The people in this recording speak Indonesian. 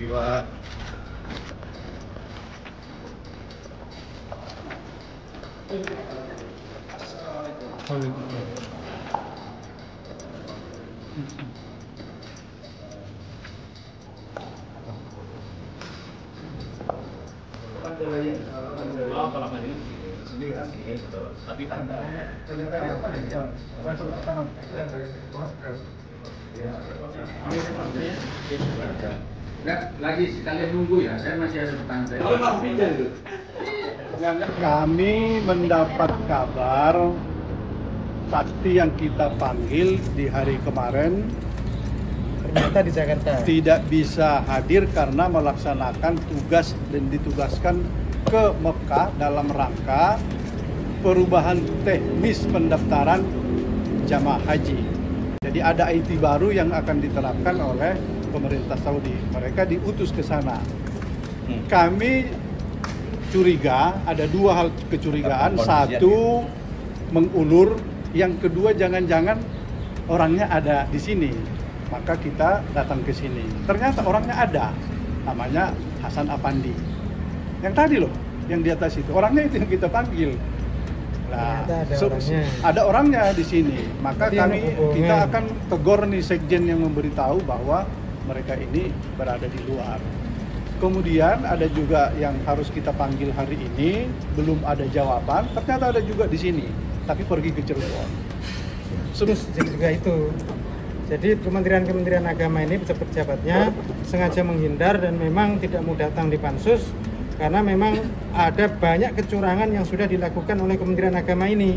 dua Nggak, lagi sekalian nunggu ya, saya masih ada pertanyaan saya. Kami mendapat kabar saksi yang kita panggil di hari kemarin ternyata di Jakarta tidak bisa hadir karena melaksanakan tugas dan ditugaskan ke Mekah dalam rangka perubahan teknis pendaftaran jamaah haji. Jadi ada IT baru yang akan diterapkan oleh pemerintah Saudi. Mereka diutus ke sana. Kami curiga ada dua hal kecurigaan. Satu mengulur, yang kedua jangan-jangan orangnya ada di sini. Maka kita datang ke sini. Ternyata orangnya ada. Namanya Hasan Apandi. Yang tadi loh, yang di atas itu. Orangnya itu yang kita panggil. Nah, Ternyata ada so- orangnya. ada orangnya di sini. Maka Berarti kami ada kita akan tegur nih sekjen yang memberitahu bahwa mereka ini berada di luar. Kemudian ada juga yang harus kita panggil hari ini, belum ada jawaban. Ternyata ada juga di sini, tapi pergi ke Cirebon. terus juga itu jadi kementerian-kementerian agama ini pejabat-pejabatnya sengaja menghindar dan memang tidak mau datang di pansus karena memang ada banyak kecurangan yang sudah dilakukan oleh kementerian agama ini